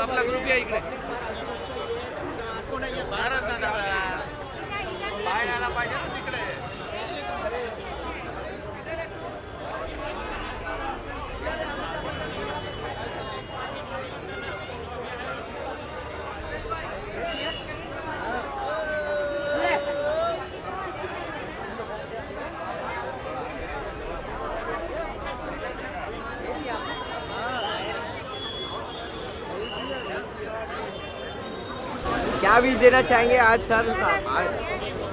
आपला ग्रुप या इकडे. पाहिजे. क्या विश देना चाहेंगे आज सर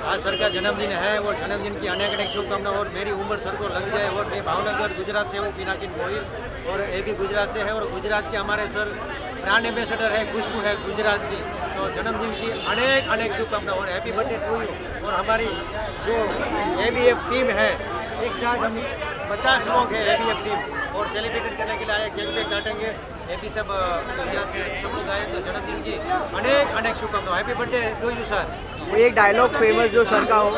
आज सर का जन्मदिन है और जन्मदिन की अनेक अनेक शुभकामना और मेरी उम्र सर को लग जाए और मैं भावनगर, गुजरात से हूँ, पिनाकिन गोहिल और ये भी गुजरात से है और गुजरात के हमारे सर ब्रांड एम्बेसडर है, खुशबू है गुजरात की। तो जन्मदिन की अनेक अनेक शुभकामना और हैप्पी बर्थडे टू यू और हमारी जो ए बी एफ़ टीम है, एक साथ हम पचास लोग हैं ए बी एफ़ टीम और सेलिब्रेट करने के लिए आए वेक काटेंगे। ये भी सब गुजरात से सब लोग आए जन्मदिन की अनेक अनेक शुभकामनाएँ happy birthday to you sir कोई एक डायलॉग फ़ेमस जो सर का हो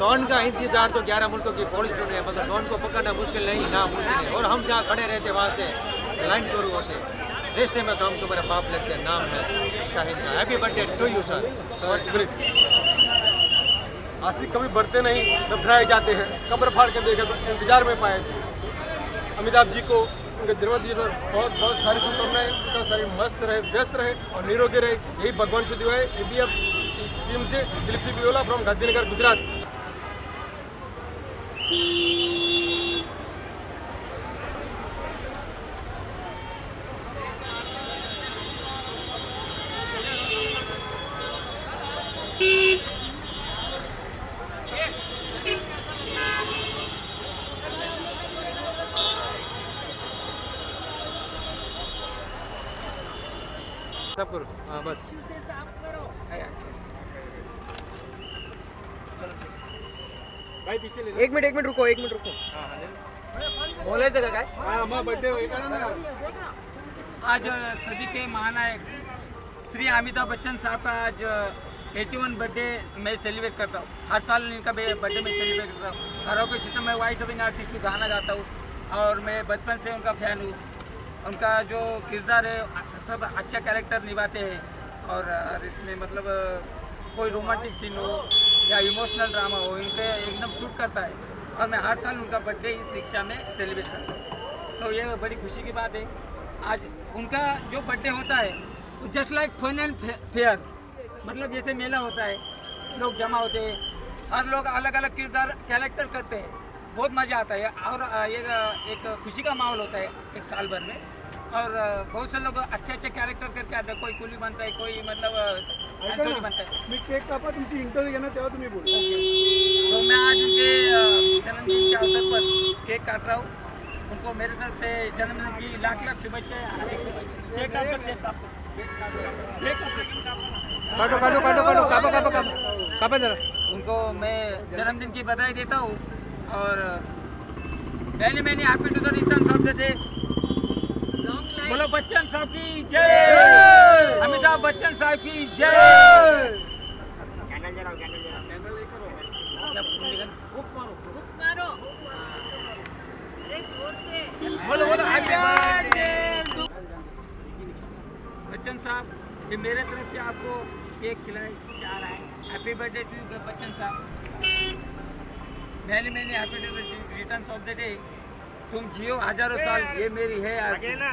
डॉन का इंतज़ार तो 11 मुल्कों की है मगर डॉन को पकड़ना मुश्किल नहीं ना मुश्किल है और हम जहाँ खड़े रहते वहाँ से लाइन शुरू होते रिश्ते में तो हम तुम्हारे बाप लगते हैं नाम है शाहिद का happy birthday to you sir आशिक कभी बढ़ते नहीं दफनाए जाते हैं कब्र फाड़ के देखे तो इंतज़ार में पाए थे अमिताभ जी को उनके जन्मदिन पर बहुत बहुत सारी शुभकामनाएँ उनका शरीर मस्त रहे, व्यस्त रहे और निरोगी रहे। यही भगवान से दुआ बी टीम से दिलीप सिंह बियोला फ्रॉम गांधीनगर, गुजरात। सब करो। हाँ बस। भाई पीछे ले एक मिनट एक मिनट रुको एक मिनट रुको। बोलायचं का? काय हाँ बर्थडे होएगा ना। आज सभी के महानायक श्री अमिताभ बच्चन साहब का आज एटी वन बर्थडे मैं सेलिब्रेट करता हूँ। हर साल इनका बर्थडे मैं सेलिब्रेट करता हूँ। कराओके सिस्टम में वाइट डबिंग आर्टिस्ट हूँ गाना गाता हूँ। और मैं बचपन से उनका फ़ैन हूँ। उनका जो किरदार है, सब अच्छा कैरेक्टर निभाते हैं। और इसमें मतलब कोई रोमांटिक सीन हो या इमोशनल ड्रामा हो, इनके एकदम सूट करता है। और मैं हर साल उनका बर्थडे इस रिक्शा में सेलिब्रेट करता हूँ। तो ये बड़ी खुशी की बात है। आज उनका जो बर्थडे होता है just like fun and fair मतलब जैसे मेला होता है, लोग जमा होते हैं, हर लोग अलग अलग किरदार कैरेक्टर करते हैं। बहुत मज़ा आता है। और ये एक खुशी का माहौल होता है एक साल भर में। और बहुत से लोग अच्छे अच्छे कैरेक्टर करके आते हैं। कोई कुली बनता है कोई मतलब बनता है। मी केक कापा तुमची इंटरव्ह्यू घेणार तेव्हा तुम्ही बोला तो मैं आज उनके जन्मदिन के अवसर पर केक काट रहा हूँ। उनको मेरे तरफ़ से जन्मदिन की लाख लाख शुभेच्छा हार्दिक शुभेच्छा केक काट कर देता। केक काट कर- काटो काटो काटो काटो कापा कापा कापा कापा जरा। उनको मैं जन्मदिन की बधाई देता हूँ। और पहले मैंने happy to the return of the. बोलो बच्चन साहब की जय। अमिताभ बच्चन साहब की जय। बोलो बोलो बच्चन साहब ये मेरे तरफ़ से आपको केक खिलाए जा रहा है। Happy birthday to Bachchan sahab. पहले मैंने happy to return of the day तुम जियो हज़ारों साल ये मेरी है ना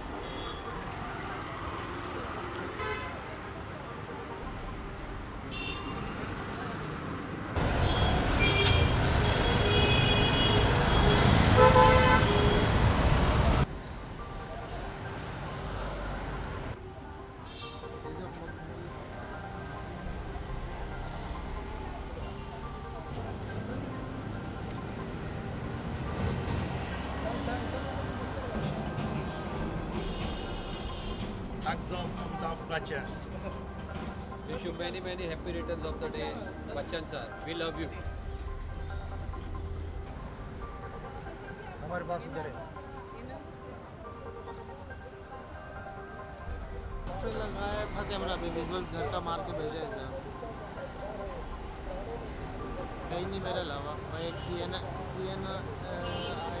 Hugs of Amitabh Bachchan. Wish you many many happy returns of the day, Bachchan sir. We love you. हमारे पास उधर है लगाया था कैमरा पे विजुअल घर का मार के भेजा है कहीं नहीं मेरे अलावा मैं एक C N C I N